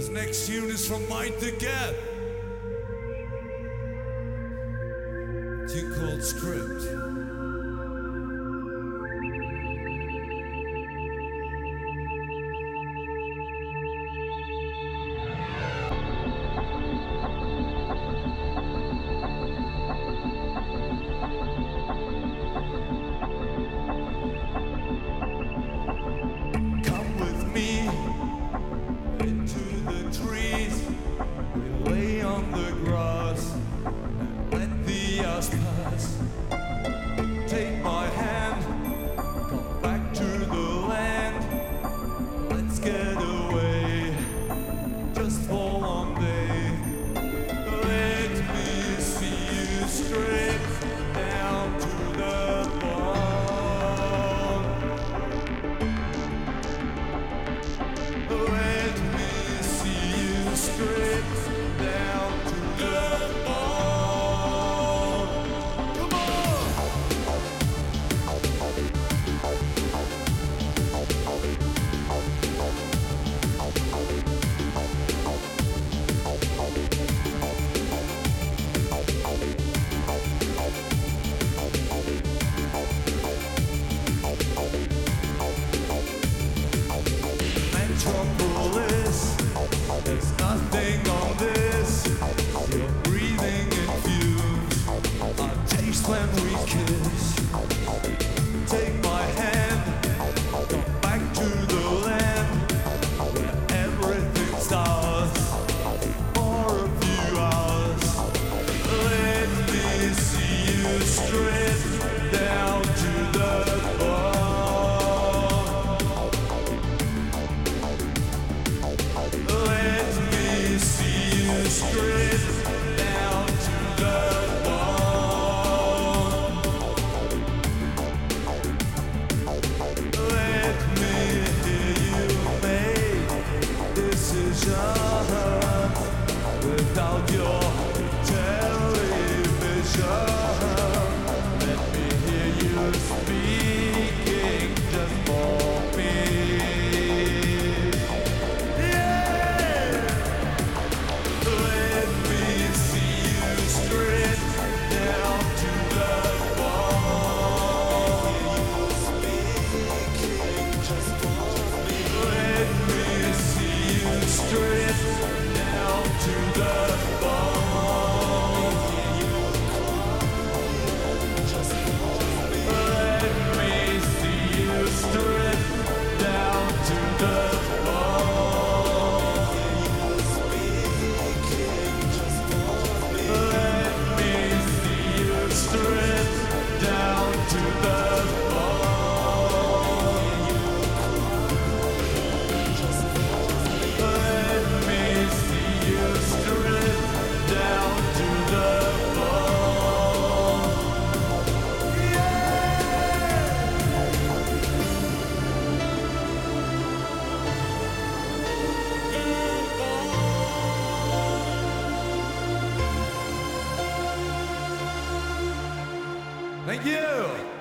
This next tune is from Mind the Gap. Tune called Script. las paz. Thank you.